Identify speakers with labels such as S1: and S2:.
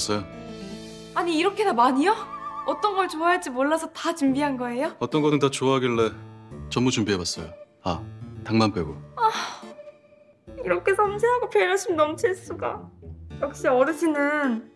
S1: 했어요.
S2: 아니 이렇게나 많이요? 어떤 걸 좋아할지 몰라서 다 준비한 거예요?
S1: 어떤 거는 다 좋아하길래 전부 준비해봤어요. 아, 닭만 빼고.
S2: 아, 이렇게 섬세하고 배려심 넘칠 수가. 역시 어르신은